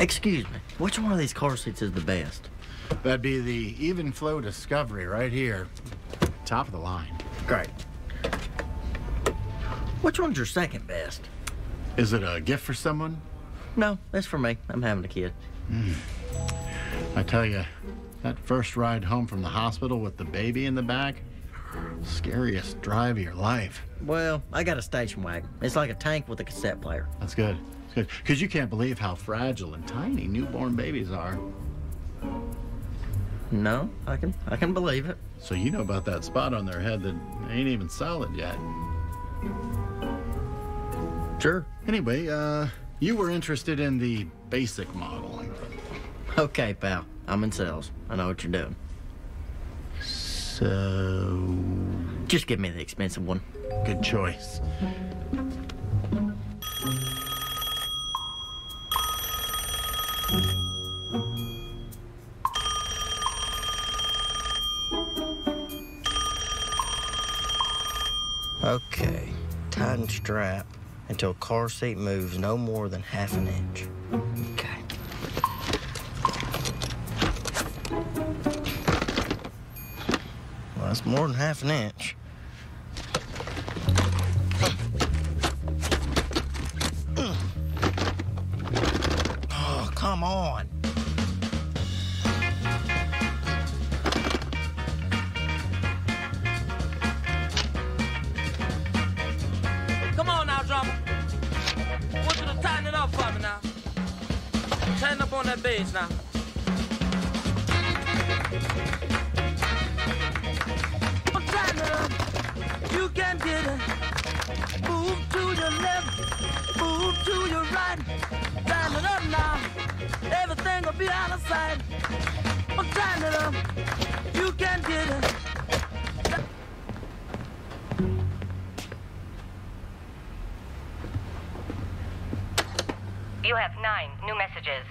Excuse me, which one of these car seats is the best? That'd be the Evenflo Discovery right here. Top of the line. Great. Which one's your second best? Is it a gift for someone? No, that's for me. I'm having a kid. Hmm. I tell you, that first ride home from the hospital with the baby in the back, scariest drive of your life. Well, I got a station wagon. It's like a tank with a cassette player. That's good. That's good. Because you can't believe how fragile and tiny newborn babies are. No, I can I can believe it. So you know about that spot on their head that ain't even solid yet. Sure. Anyway, uh, you were interested in the basic model. Okay, pal. I'm in sales. I know what you're doing. So, Just give me the expensive one. good choice. Okay. Tighten strap until car seat moves no more than half an inch. That's more than half an inch. Oh, come on. Come on now, drummer. I want you to tighten it up for me now. Tighten up on that bass now. Move to your left, move to your right. Tighten it up now. Everything will be out of sight. Tighten it up. You can get it. You have nine new messages.